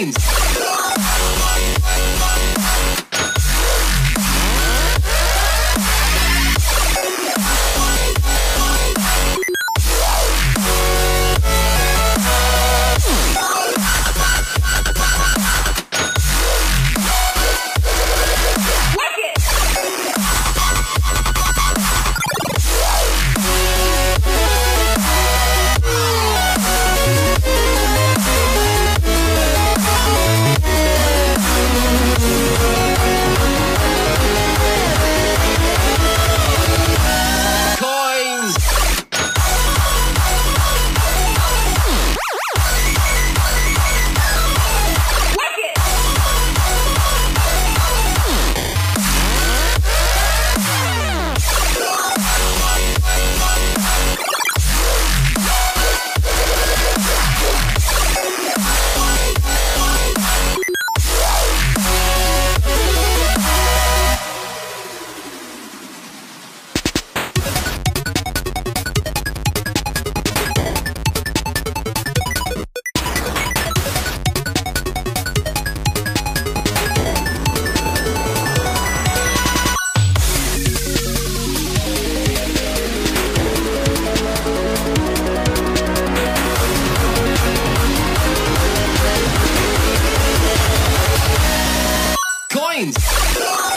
James. James.